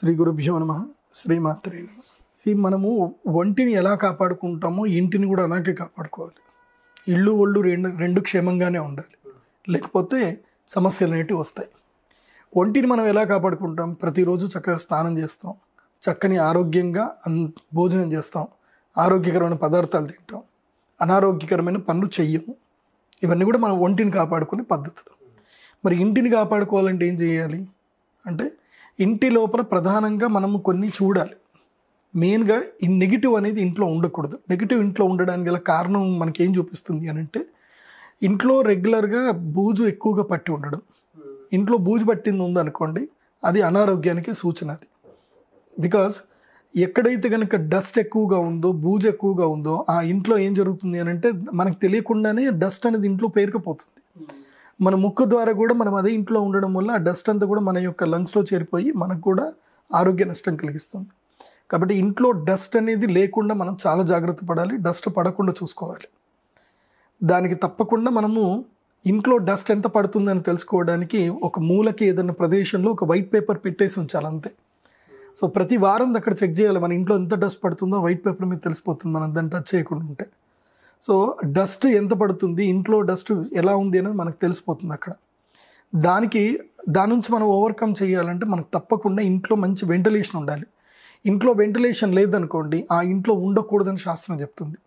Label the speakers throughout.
Speaker 1: శ్రీ గురుభ్యో నమ శ్రీమాత్రే నమ. శ్రీ మనము ఒంటిని ఎలా కాపాడుకుంటామో ఇంటిని కూడా అలాగే కాపాడుకోవాలి. ఇళ్ళు ఒళ్ళు రెండు రెండు క్షేమంగానే ఉండాలి. లేకపోతే సమస్యలు అనేటివి వస్తాయి. ఒంటిని మనం ఎలా కాపాడుకుంటాం? ప్రతిరోజు చక్కగా స్నానం చేస్తాం. చక్కని ఆరోగ్యంగా అన్ భోజనం చేస్తాం. ఆరోగ్యకరమైన పదార్థాలు తింటాం. అనారోగ్యకరమైన పనులు చెయ్యము. ఇవన్నీ కూడా మనం ఒంటిని కాపాడుకునే పద్ధతులు. మరి ఇంటిని కాపాడుకోవాలంటే ఏం చేయాలి? అంటే ఇంటి లోపల ప్రధానంగా మనము కొన్ని చూడాలి. మెయిన్గా ఈ నెగిటివ్ అనేది ఇంట్లో ఉండకూడదు. నెగిటివ్ ఇంట్లో ఉండడానికి గల కారణం మనకేం చూపిస్తుంది అని అంటే ఇంట్లో రెగ్యులర్గా బూజు ఎక్కువగా పట్టి ఉండడం. ఇంట్లో బూజు పట్టింది ఉందనుకోండి అది అనారోగ్యానికి సూచన అది. బికాస్ ఎక్కడైతే కనుక డస్ట్ ఎక్కువగా ఉందో బూజు ఎక్కువగా ఉందో ఆ ఇంట్లో ఏం జరుగుతుంది అని అంటే మనకు తెలియకుండానే డస్ట్ అనేది ఇంట్లో పేరుకుపోతుంది. మన ముక్కు ద్వారా కూడా మనం అదే ఇంట్లో ఉండడం వల్ల ఆ డస్ట్ అంతా కూడా మన యొక్క లంగ్స్లో చేరిపోయి మనకు కూడా ఆరోగ్య నష్టం కలిగిస్తుంది. కాబట్టి ఇంట్లో డస్ట్ అనేది లేకుండా మనం చాలా జాగ్రత్త పడాలి డస్ట్ పడకుండా చూసుకోవాలి. దానికి తప్పకుండా మనము ఇంట్లో డస్ట్ ఎంత పడుతుందని తెలుసుకోవడానికి ఒక మూలకి ఏదైనా ప్రదేశంలో ఒక వైట్ పేపర్ పెట్టేసి ఉంచాలి అంతే. సో ప్రతి వారం అక్కడ చెక్ చేయాలి మన ఇంట్లో ఎంత డస్ట్ పడుతుందో వైట్ పేపర్ మీద తెలిసిపోతుంది మనం దాన్ని టచ్ చేయకుండా ఉంటే. సో డస్ట్ ఎంత పడుతుంది ఇంట్లో డస్ట్ ఎలా ఉంది అనేది మనకు తెలిసిపోతుంది అక్కడ. దానికి దాని నుంచి మనం ఓవర్కమ్ చేయాలంటే మనకు తప్పకుండా ఇంట్లో మంచి వెంటిలేషన్ ఉండాలి. ఇంట్లో వెంటిలేషన్ లేదనుకోండి ఆ ఇంట్లో ఉండకూడదని శాస్త్రం చెప్తుంది.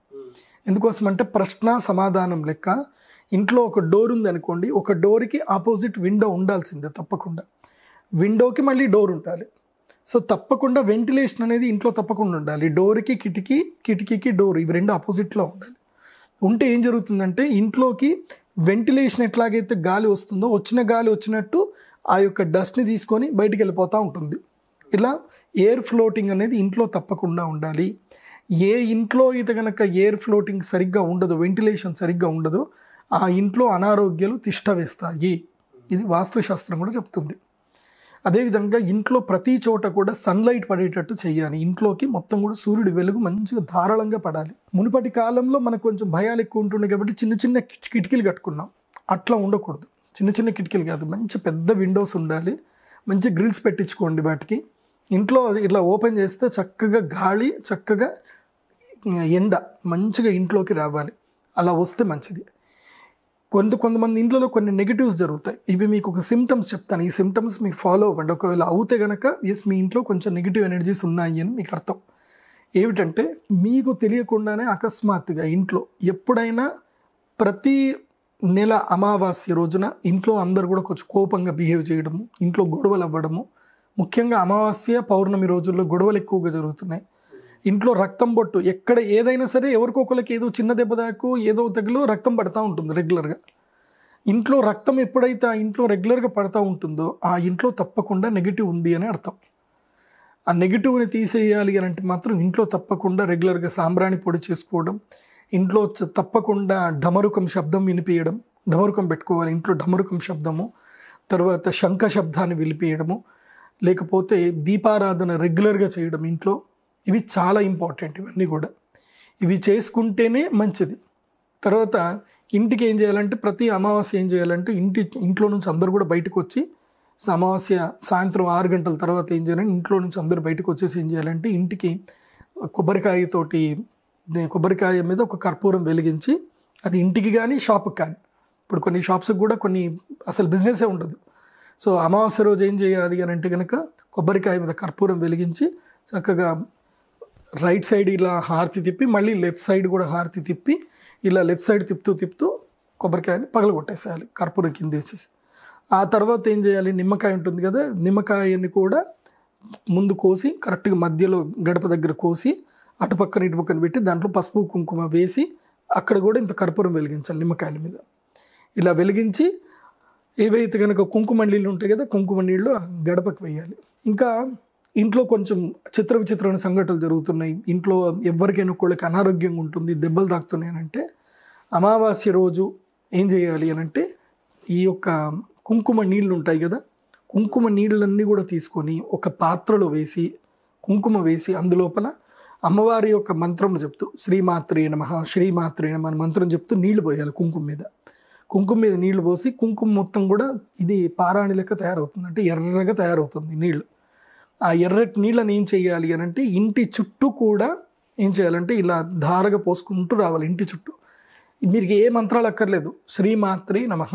Speaker 1: ఎందుకోసం అంటే ప్రశ్న సమాధానం లెక్క ఇంట్లో ఒక డోర్ ఉంది అనుకోండి ఒక డోర్కి ఆపోజిట్ విండో ఉండాల్సిందే తప్పకుండా. విండోకి మళ్ళీ డోర్ ఉండాలి. సో తప్పకుండా వెంటిలేషన్ అనేది ఇంట్లో తప్పకుండా ఉండాలి. డోర్కి కిటికీ కిటికీకి డోర్ ఇవి రెండు ఆపోజిట్లో ఉండాలి. ఉంటే ఏం జరుగుతుందంటే ఇంట్లోకి వెంటిలేషన్ ఎట్లాగైతే గాలి వస్తుందో వచ్చిన గాలి వచ్చినట్టు ఆ యొక్క డస్ట్ని తీసుకొని బయటికి వెళ్ళిపోతూ ఉంటుంది. ఇలా ఎయిర్ ఫ్లోటింగ్ అనేది ఇంట్లో తప్పకుండా ఉండాలి. ఏ ఇంట్లో అయితే కనుక ఎయిర్ ఫ్లోటింగ్ సరిగ్గా ఉండదు వెంటిలేషన్ సరిగ్గా ఉండదు ఆ ఇంట్లో అనారోగ్యాలు తిష్ట వేస్తాయి. ఇది వాస్తుశాస్త్రం కూడా చెప్తుంది. అదేవిధంగా ఇంట్లో ప్రతి చోట కూడా సన్లైట్ పడేటట్టు చేయాలి. ఇంట్లోకి మొత్తం కూడా సూర్యుడి వెలుగు మంచిగా ధారాళంగా పడాలి. మునుపటి కాలంలో మనకు కొంచెం భయాలు ఎక్కువ ఉంటుండే కాబట్టి చిన్న చిన్న కిటికీలు కట్టుకున్నాం. అట్లా ఉండకూడదు. చిన్న చిన్న కిటికీలు కాదు మంచి పెద్ద విండోస్ ఉండాలి. మంచి గ్రిల్స్ పెట్టించుకోండి వాటికి. ఇంట్లో ఇట్లా ఓపెన్ చేస్తే చక్కగా గాలి చక్కగా ఎండ మంచిగా ఇంట్లోకి రావాలి. అలా వస్తే మంచిది. కొంత కొంతమంది ఇంట్లో కొన్ని నెగిటివ్స్ జరుగుతాయి. ఇవి మీకు ఒక సిమ్టమ్స్ చెప్తాను. ఈ సిమ్టమ్స్ మీరు ఫాలో అవ్వండి. ఒకవేళ అవుతే గనక ఎస్ మీ ఇంట్లో కొంచెం నెగిటివ్ ఎనర్జీస్ ఉన్నాయి అని మీకు అర్థం. ఏమిటంటే మీకు తెలియకుండానే అకస్మాత్తుగా ఇంట్లో ఎప్పుడైనా ప్రతి నెల అమావాస్య రోజున ఇంట్లో అందరు కూడా కొంచెం కోపంగా బిహేవ్ చేయడము ఇంట్లో గొడవలు అవ్వడము ముఖ్యంగా అమావాస్య పౌర్ణమి రోజుల్లో గొడవలు ఎక్కువగా జరుగుతున్నాయి. ఇంట్లో రక్తం బొట్టు ఎక్కడ ఏదైనా సరే ఎవరికొకరికి ఏదో చిన్న దెబ్బ దాకు ఏదో తగిలో రక్తం పడతా ఉంటుంది రెగ్యులర్గా ఇంట్లో రక్తం ఎప్పుడైతే ఆ ఇంట్లో రెగ్యులర్గా పడుతూ ఉంటుందో ఆ ఇంట్లో తప్పకుండా నెగిటివ్ ఉంది అని అర్థం. ఆ నెగిటివ్ని తీసేయాలి అని అంటే మాత్రం ఇంట్లో తప్పకుండా రెగ్యులర్గా సాంబ్రాణి పొడి చేసుకోవడం ఇంట్లో చ- తప్పకుండా ఢమరుకం శబ్దం వినిపించడం ఢమరుకం పెట్టుకోవాలి ఇంట్లో ఢమరుకం శబ్దము తర్వాత శంఖ శబ్దాన్ని వినిపించడము లేకపోతే దీపారాధన రెగ్యులర్గా చేయడం ఇంట్లో. ఇవి చాలా ఇంపార్టెంట్ ఇవన్నీ కూడా. ఇవి చేసుకుంటేనే మంచిది. తర్వాత ఇంటికి ఏం చేయాలంటే ప్రతి అమావాస్య ఏం చేయాలంటే ఇంటి ఇంట్లో నుంచి అందరూ కూడా బయటకు వచ్చి అమావాస్య సాయంత్రం ఆరు గంటల తర్వాత ఏం చేయాలంటే ఇంట్లో నుంచి అందరూ బయటకు వచ్చేసి ఏం చేయాలంటే ఇంటికి కొబ్బరికాయతోటి కొబ్బరికాయ మీద ఒక కర్పూరం వెలిగించి అది ఇంటికి కానీ షాప్కి కానీ. ఇప్పుడు కొన్ని షాప్స్కి కూడా కొన్ని అసలు బిజినెసే ఉండదు. సో అమావాస్య రోజు ఏం చేయాలి అని అంటే కనుక కొబ్బరికాయ మీద కర్పూరం వెలిగించి చక్కగా రైట్ సైడ్ ఇలా హారతి తిప్పి మళ్ళీ లెఫ్ట్ సైడ్ కూడా హారతి తిప్పి ఇలా లెఫ్ట్ సైడ్ తిప్పుతూ తిప్పుతూ కొబ్బరికాయని పగలగొట్టేసేయాలి కర్పూరం కింద వేసేసి. ఆ తర్వాత ఏం చేయాలి? నిమ్మకాయ ఉంటుంది కదా నిమ్మకాయని కూడా ముందు కోసి కరెక్ట్గా మధ్యలో గడప దగ్గర కోసి అటుపక్కన ఇటుపక్కన పెట్టి దాంట్లో పసుపు కుంకుమ వేసి అక్కడ కూడా ఇంత కర్పూరం వెలిగించాలి నిమ్మకాయల మీద. ఇలా వెలిగించి ఏవైతే కనుక కుంకుమ నీళ్ళు ఉంటాయి కదా కుంకుమ నీళ్ళు గడపకు వేయాలి. ఇంకా ఇంట్లో కొంచెం చిత్ర విచిత్రమైన సంఘటనలు జరుగుతున్నాయి. ఇంట్లో ఎవరికైనా ఒకళ్ళకి అనారోగ్యంగా ఉంటుంది దెబ్బలు తాకుతున్నాయనంటే అంటే అమావాస్య రోజు ఏం చేయాలి అని అంటే ఈ యొక్క కుంకుమ నీళ్ళు ఉంటాయి కదా కుంకుమ నీళ్ళన్నీ కూడా తీసుకొని ఒక పాత్రలో వేసి కుంకుమ వేసి అందులోపల అమ్మవారి యొక్క మంత్రం చెప్తూ శ్రీమాత్రే నమ శ్రీమాత్రే నమ అని మంత్రం చెప్తూ నీళ్ళు పోయాలి కుంకుమ మీద. కుంకుమ మీద నీళ్ళు పోసి కుంకుమ మొత్తం కూడా ఇది పారాణి లెక్క తయారవుతుంది. అంటే ఎర్రగా తయారవుతుంది నీళ్ళు ఆ ఎర్రటి నీళ్ళని ఏం చేయాలి అని అంటే ఇంటి చుట్టూ కూడా ఏం చేయాలంటే ఇలా ధారగా పోసుకుంటూ రావాలి ఇంటి చుట్టూ. మీరు ఏ మంత్రాలు అక్కర్లేదు. శ్రీమాత్రి నమః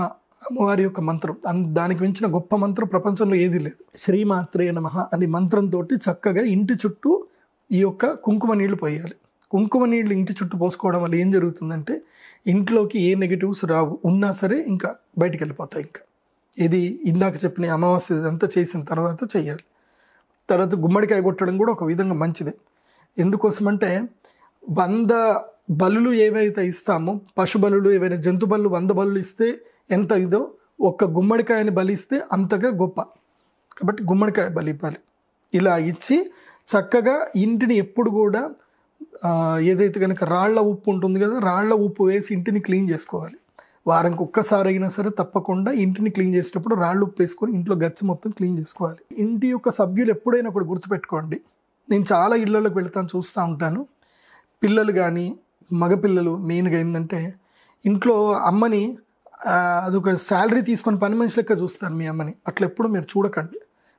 Speaker 1: అమ్మవారి యొక్క మంత్రం. దానికి మించిన గొప్ప మంత్రం ప్రపంచంలో ఏది లేదు. శ్రీమాత్రే నమః అనే మంత్రంతో చక్కగా ఇంటి చుట్టూ ఈ యొక్క కుంకుమ నీళ్ళు పోయాలి. కుంకుమ నీళ్ళు ఇంటి చుట్టూ పోసుకోవడం వల్ల ఏం జరుగుతుందంటే ఇంట్లోకి ఏ నెగిటివ్స్ రావు. ఉన్నా సరే ఇంకా బయటికి వెళ్ళిపోతాయి ఇంకా. ఇది ఇందాక చెప్పిన అమావాస్య అంతా చేసిన తర్వాత చేయాలి. తర్వాత గుమ్మడికాయ కొట్టడం కూడా ఒక విధంగా మంచిదే. ఎందుకోసమంటే వంద బలులు ఏవైతే ఇస్తామో పశు బలులు ఏవైనా జంతు బలు వంద బలులు ఇస్తే ఎంత ఇదో ఒక్క గుమ్మడికాయని బలిస్తే అంతగా గొప్ప. కాబట్టి గుమ్మడికాయ బలి ఇవ్వాలి. ఇలా ఇచ్చి చక్కగా ఇంటిని ఎప్పుడు కూడా ఏదైతే కనుక రాళ్ళ ఉప్పు ఉంటుంది కదా రాళ్ళ ఉప్పు వేసి ఇంటిని క్లీన్ చేసుకోవాలి. వారంకి ఒక్కసారి అయినా సరే తప్పకుండా ఇంటిని క్లీన్ చేసేటప్పుడు రాళ్ళు ఉప్పు వేసుకొని ఇంట్లో గచ్చి మొత్తం క్లీన్ చేసుకోవాలి. ఇంటి యొక్క సభ్యులు ఎప్పుడైనా ఒకటి గుర్తుపెట్టుకోండి. నేను చాలా ఇళ్ళలోకి వెళ్తాను చూస్తూ ఉంటాను. పిల్లలు కానీ మగపిల్లలు మెయిన్గా ఏంటంటే ఇంట్లో అమ్మని అదొక శాలరీ తీసుకొని పని మనిషి లెక్క చూస్తారు మీ అమ్మని. అట్లా ఎప్పుడు మీరు చూడకండి.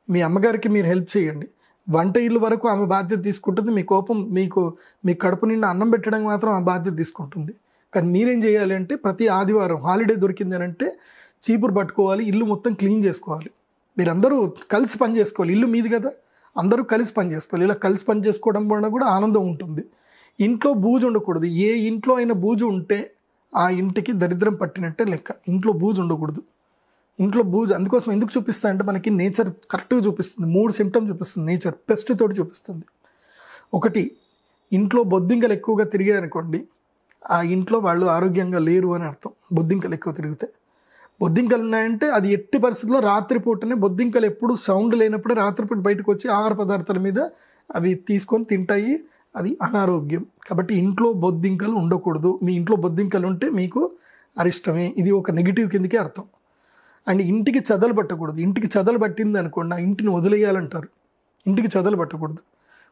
Speaker 1: మీ అమ్మగారికి మీరు హెల్ప్ చేయండి. వంట ఇల్లు వరకు ఆమె బాధ్యత తీసుకుంటుంది. మీ కోపం మీకు మీ కడుపు నిండా అన్నం పెట్టడం మాత్రం ఆ బాధ్యత తీసుకుంటుంది. కానీ మీరేం చేయాలి అంటే ప్రతి ఆదివారం హాలిడే దొరికింది అని అంటే చీపురు పట్టుకోవాలి ఇల్లు మొత్తం క్లీన్ చేసుకోవాలి. మీరందరూ కలిసి పని చేసుకోవాలి. ఇల్లు మీది కదా అందరూ కలిసి పని చేసుకోవాలి. ఇలా కలిసి పని చేసుకోవడం వలన కూడా ఆనందం ఉంటుంది. ఇంట్లో బూజు ఉండకూడదు. ఏ ఇంట్లో అయినా బూజు ఉంటే ఆ ఇంటికి దరిద్రం పట్టినట్టే లెక్క. ఇంట్లో బూజు ఉండకూడదు. ఇంట్లో బూజు అందుకోసం ఎందుకు చూపిస్తా అంటే మనకి నేచర్ కరెక్ట్గా చూపిస్తుంది. మూడు సిమ్టమ్ చూపిస్తుంది నేచర్. పెస్ట్ తోటి చూపిస్తుంది. ఒకటి ఇంట్లో బొద్దింకలు ఎక్కువగా తిరిగాయనుకోండి ఆ ఇంట్లో వాళ్ళు ఆరోగ్యంగా లేరు అని అర్థం. బొద్దింకలు ఎక్కువ తిరిగితే. బొద్దింకలు ఉన్నాయంటే అది ఎట్టి పరిస్థితుల్లో రాత్రిపూటనే బొద్దింకలు ఎప్పుడు సౌండ్ లేనప్పుడే రాత్రిపూట బయటకు వచ్చి ఆహార పదార్థాల మీద అవి తీసుకొని తింటాయి. అది అనారోగ్యం. కాబట్టి ఇంట్లో బొద్దింకలు ఉండకూడదు. మీ ఇంట్లో బొద్దింకలు ఉంటే మీకు అరిష్టమే ఇది ఒక నెగిటివ్ కిందకే అర్థం. అండ్ ఇంటికి చదలు పట్టకూడదు. ఇంటికి చదలు పట్టింది అనుకోండి ఆ ఇంటిని వదిలేయాలంటారు. ఇంటికి చదలు పట్టకూడదు.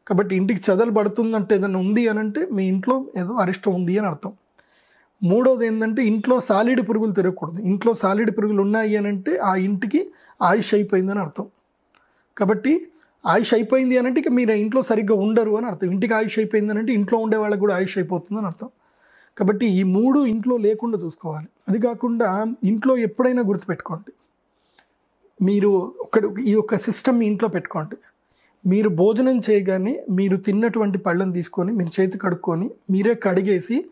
Speaker 1: కాబట్టి ఇంటికి చదలు పడుతుందంటే ఏదైనా ఉంది అని అంటే మీ ఇంట్లో ఏదో అరిష్టం ఉంది అని అర్థం. మూడోది ఏంటంటే ఇంట్లో సాలిడ్ పురుగులు తిరగకూడదు. ఇంట్లో సాలిడ్ పురుగులు ఉన్నాయి అని అంటే ఆ ఇంటికి ఆయుష్ అయిపోయిందని అర్థం. కాబట్టి ఆయుష్ అయిపోయింది అని అంటే ఇక మీరు ఆ ఇంట్లో సరిగ్గా ఉండరు అని అర్థం. ఇంటికి ఆయుష్ అయిపోయింది అని అంటే ఇంట్లో ఉండే వాళ్ళకి కూడా ఆయుష్ అయిపోతుందని అర్థం. కాబట్టి ఈ మూడు ఇంట్లో లేకుండా చూసుకోవాలి. అది కాకుండా ఇంట్లో ఎప్పుడైనా గుర్తుపెట్టుకోండి. మీరు ఒకటి ఈ యొక్క సిస్టమ్ మీ ఇంట్లో పెట్టుకోండి. మీరు భోజనం చేయగానే మీరు తిన్నటువంటి పళ్ళను తీసుకొని మీరు చేతి కడుక్కొని మీరే కడిగేసి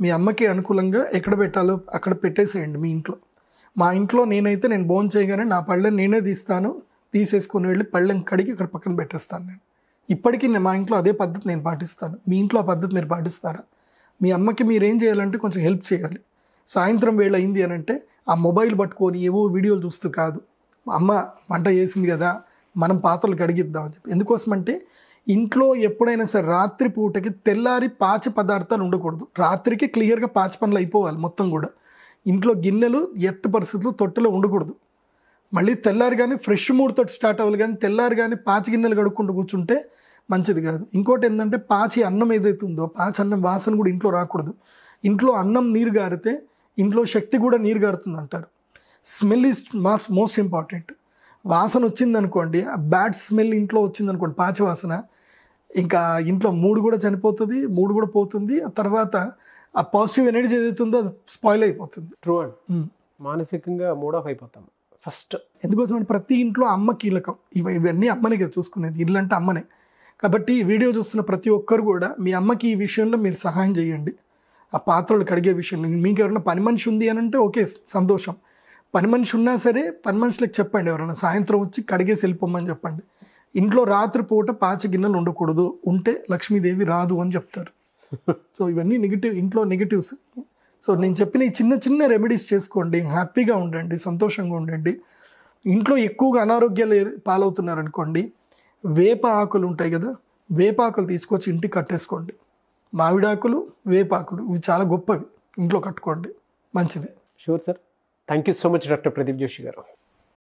Speaker 1: మీ అమ్మకి అనుకూలంగా ఎక్కడ పెట్టాలో అక్కడ పెట్టేసేయండి మీ ఇంట్లో. మా ఇంట్లో నేనైతే నేను భోజనం చేయగానే నా పళ్ళని నేనే తీస్తాను తీసేసుకొని వెళ్ళి పళ్ళని కడిగి అక్కడ పక్కన పెట్టేస్తాను నేను. ఇప్పటికీ నేను మా ఇంట్లో అదే పద్ధతి నేను పాటిస్తాను. మీ ఇంట్లో ఆ పద్ధతి మీరు పాటిస్తారా? మీ అమ్మకి మీరు ఏం చేయాలంటే కొంచెం హెల్ప్ చేయాలి. సాయంత్రం వేళ అయింది అని అంటే ఆ మొబైల్ పట్టుకొని ఏవో వీడియోలు చూస్తూ కాదు. అమ్మ వంట చేసింది కదా మనం పాత్రలు కడిగిద్దాం అని చెప్పి. ఎందుకోసమంటే ఇంట్లో ఎప్పుడైనా సరే రాత్రి పూటకి తెల్లారి పాచి పదార్థాలు ఉండకూడదు. రాత్రికి క్లియర్గా పాచి పనులు అయిపోవాలి మొత్తం కూడా. ఇంట్లో గిన్నెలు ఎట్టి పరిస్థితులు తొట్టెలో ఉండకూడదు. మళ్ళీ తెల్లారి కానీ ఫ్రెష్ మూడుతో స్టార్ట్ అవ్వాలి కానీ తెల్లారి కానీ పాచి గిన్నెలు కడుక్కుంటూ కూర్చుంటే మంచిది కాదు. ఇంకోటి ఏంటంటే పాచి అన్నం ఏదైతే ఉందో పాచి అన్నం వాసన కూడా ఇంట్లో రాకూడదు. ఇంట్లో అన్నం నీరు గారితే ఇంట్లో శక్తి కూడా నీరు గారుతుంది అంటారు. Smell is mass most important. వాసన వచ్చిందనుకోండి ఆ బ్యాడ్ స్మెల్ ఇంట్లో వచ్చిందనుకోండి పాచి వాసన ఇంకా ఇంట్లో మూడు కూడా చనిపోతుంది మూడు కూడా పోతుంది ఆ తర్వాత ఆ పాజిటివ్ ఎనర్జీ ఏదైతే ఉందో అది స్పాయిల్ అయిపోతుంది.
Speaker 2: True
Speaker 1: and.
Speaker 2: మానసికంగా మూడ్ ఆఫ్ అయిపోతాం. ఫస్ట్
Speaker 1: ఎందుకోసం అంటే ప్రతి ఇంట్లో అమ్మ కీలకం. ఇవి ఇవన్నీ అమ్మనే కదా చూసుకునేది ఇల్లు అంటే అమ్మనే. కాబట్టి ఈ వీడియో చూస్తున్న ప్రతి ఒక్కరు కూడా మీ అమ్మకి ఈ విషయంలో మీరు సహాయం చేయండి. ఆ పాత్రలు కడిగే విషయంలో. మీకు ఎవరైనా పని మనిషి ఉంది అని అంటే ఓకే సంతోషం. పని మనిషి ఉన్నా సరే పని మనుషులకు చెప్పండి ఎవరైనా సాయంత్రం వచ్చి కడిగేసి వెళ్ళిపోమని చెప్పండి. ఇంట్లో రాత్రి పూట పాచి గిన్నెలు ఉండకూడదు ఉంటే లక్ష్మీదేవి రాదు అని చెప్తారు. సో ఇవన్నీ నెగిటివ్ ఇంట్లో నెగిటివ్స్. సో నేను చెప్పిన ఈ చిన్న చిన్న రెమెడీస్ చేసుకోండి హ్యాపీగా ఉండండి సంతోషంగా ఉండండి. ఇంట్లో ఎక్కువగా అనారోగ్యాలు ఏ- పాలవుతున్నారు అనుకోండి వేప ఆకులు ఉంటాయి కదా వేప ఆకులు తీసుకొచ్చి ఇంటికి కట్టేసుకోండి. మామిడాకులు వేపాకులు ఇవి చాలా గొప్పవి. ఇంట్లో కట్టుకోండి మంచిది.
Speaker 2: Sure sir thank you so much doctor Pradeep Joshi garu